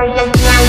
Bye.